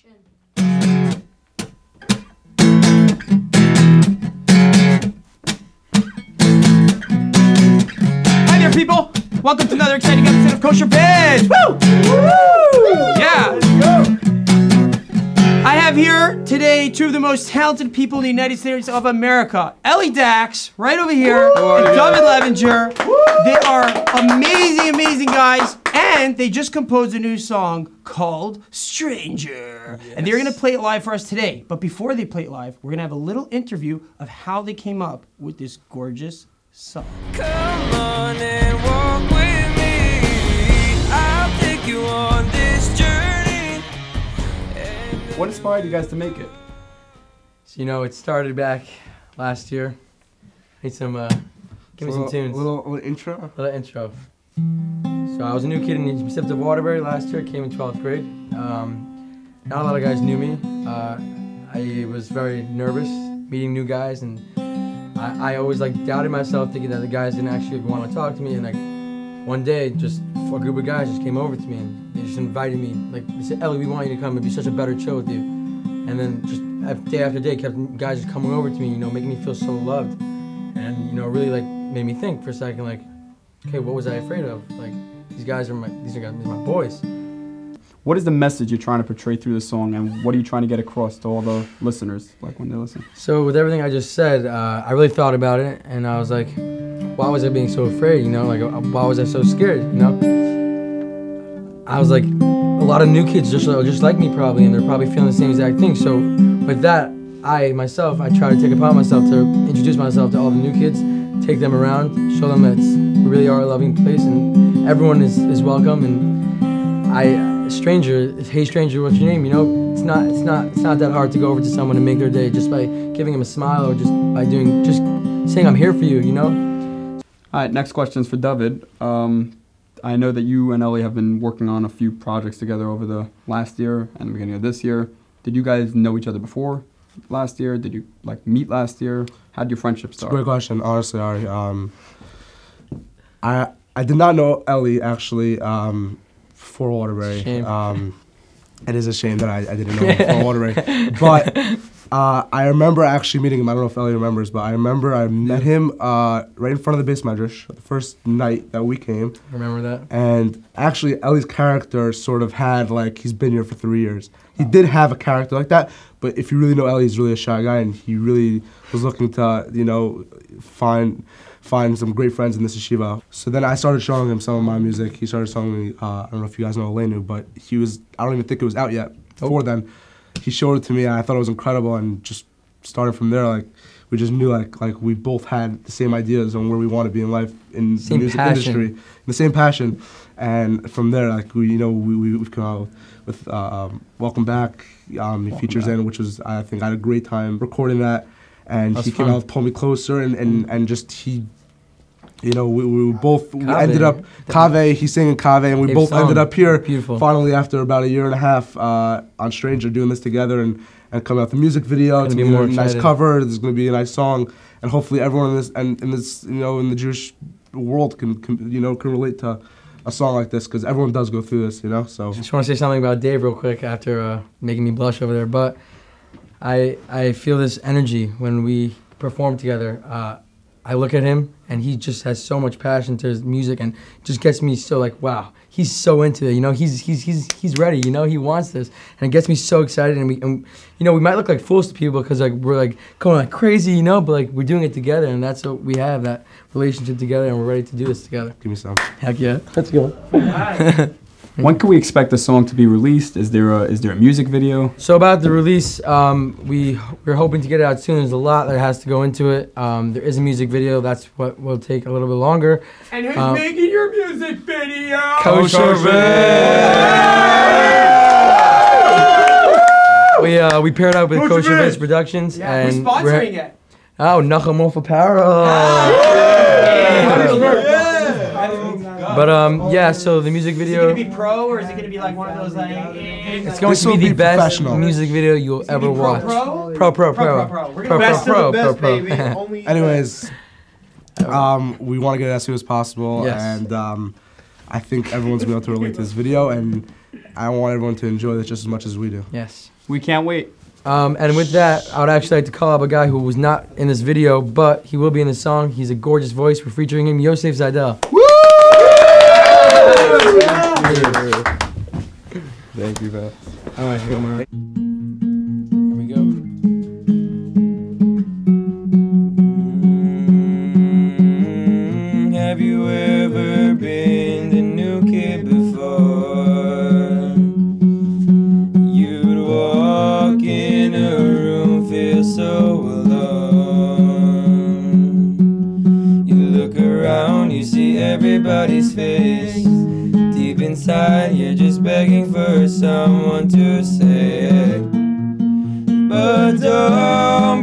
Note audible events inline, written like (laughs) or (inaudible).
Action. Hi there, people. Welcome to another exciting episode of Kosher Vids. Woo! Yeah. I have here today two of the most talented people in the United States of America. Eli Dachs, right over here, and David Levenger. They are amazing, amazing guys, and they just composed a new song called Stranger. And they're gonna play it live for us today. But before they play it live, we're gonna have a little interview of how they came up with this gorgeous song. Come on and walk with me. I'll take you on this journey. What inspired you guys to make it? So, you know, it started back last year. Need some, uh, give me some little, tunes. Little, little intro. A little intro. So I was a new kid in the Mesivta Waterbury last year. Came in 12th grade. Um, not a lot of guys knew me. Uh, I was very nervous meeting new guys, and I, I always like doubted myself, thinking that the guys didn't actually want to talk to me. And like one day, just a group of guys just came over to me and they just invited me. Like they said, Eli, we want you to come. It'd be such a better show with you. And then just day after day, kept guys just coming over to me, you know, making me feel so loved, and you know, really like made me think for a second, like, okay, what was I afraid of? Like, these guys are my these are guys, these are my boys. What is the message you're trying to portray through the song, and what are you trying to get across to all the listeners, like when they listen? So with everything I just said, uh, I really thought about it, and I was like, why was I being so afraid? You know, like uh, why was I so scared? You know, I was like, a lot of new kids just just like me probably, and they're probably feeling the same exact thing. So with that, I myself, I try to take upon myself to introduce myself to all the new kids, take them around, show them that it's, really are a loving place, and everyone is, is welcome. And I, stranger, hey stranger, what's your name? You know, it's not, it's not, it's not that hard to go over to someone and make their day just by giving them a smile or just by doing, just saying I'm here for you. You know. All right, next question is for David. Um, I know that you and Eli have been working on a few projects together over the last year and the beginning of this year. Did you guys know each other before last year? Did you like meet last year? How did your friendship start? Great question. Honestly, Ari. Um, I I did not know Eli actually um, before Waterbury. Shame. Um, it is a shame that I, I didn't know him before (laughs) Waterbury. But uh, I remember actually meeting him. I don't know if Eli remembers, but I remember I met him uh, right in front of the beis medrash the first night that we came. Remember that? And actually, Eli's character sort of had like he's been here for three years. He did have a character like that, but if you really know Eli, he's really a shy guy, and he really was looking to you know find find some great friends in this yeshiva. So then I started showing him some of my music. He started showing me. Uh, I don't know if you guys know Elenu, but he was I don't even think it was out yet. Before then, he showed it to me, and I thought it was incredible, and just started from there. Like we just knew like like we both had the same ideas on where we want to be in life in Same the music passion. industry, the same passion, and from there like we you know we we we've come out with uh, um, Welcome Back. Um, he features in which was I think I had a great time recording that, and That he was came fun. out pulled Me Closer and and and just he. You know, we, we were both we ended up Kave. He's singing Kave, and we both ended up here Beautiful. finally after about a year and a half uh, on Stranger doing this together and, and coming out the music video. It's Gonna be gonna be more a nice cover. There's gonna be a nice song, and hopefully everyone in this and in this you know in the Jewish world can, can you know can relate to a song like this because everyone does go through this, you know. So I just want to say something about Dave real quick after uh, making me blush over there. But I I feel this energy when we perform together. Uh, I look at him and he just has so much passion to his music and just gets me so like wow he's so into it. You know he's he's he's he's ready. You know he wants this. And it gets me so excited and we and, you know we might look like fools to people because like we're like going like crazy you know but like we're doing it together and that's what we have that relationship together and we're ready to do this together. Give me some. heck yeah. Let's go (laughs) When can we expect the song to be released? Is there a is there a music video? So about the release, um, we we're hoping to get it out soon. There's a lot that has to go into it. Um, there is a music video. That's what will take a little bit longer. And who's Um, making your music video? Kosher We uh, we paired up with Kosher Kosher Vids. Vids Productions Yeah, who's and sponsoring we're- it? Oh, Nachamorph Apparel. But um, yeah. So the music video. Is it gonna be pro or is it gonna be like one of those like? It's going to be, be the best music video you'll ever watch. Pro, pro, pro, pro, pro, pro, pro, pro, best pro, pro, pro. (laughs) Anyways, um, we want to get it as soon as possible, yes. and um, I think everyone's gonna be able to relate to this video, and I want everyone to enjoy this just as much as we do. Yes, we can't wait. Um, and with that, I would actually like to call up a guy who was not in this video, but he will be in the song. He's a gorgeous voice. We're featuring him, Yosef Zeidel. Thank you, Beth. All right, come on. you see everybody's face. Deep inside, you're just begging for someone to say, But don't